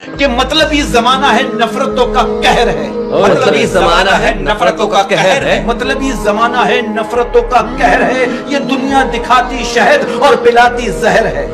कि मतलब ये जमाना है नफरतों का कहर है। मतलब, मतलब ये जमाना है नफरतों का कहर है। मतलब ये जमाना है नफरतों का कहर है। ये दुनिया दिखाती शहद और पिलाती जहर है।